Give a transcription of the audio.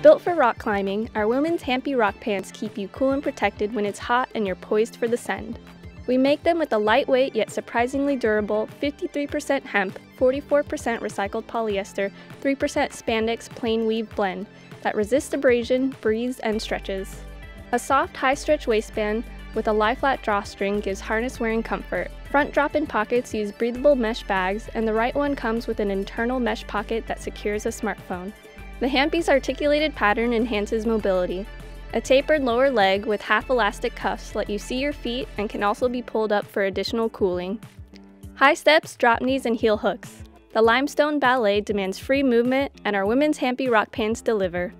Built for rock climbing, our women's Hampi rock pants keep you cool and protected when it's hot and you're poised for the send. We make them with a lightweight yet surprisingly durable 53% hemp, 44% recycled polyester, 3% spandex plain weave blend that resists abrasion, breathes, and stretches. A soft, high stretch waistband with a lie flat drawstring gives harness wearing comfort. Front drop in pockets use breathable mesh bags, and the right one comes with an internal mesh pocket that secures a smartphone. The Hampi's articulated pattern enhances mobility. A tapered lower leg with half elastic cuffs let you see your feet and can also be pulled up for additional cooling. High steps, drop knees, and heel hooks. The limestone ballet demands free movement, and our women's Hampi rock pants deliver.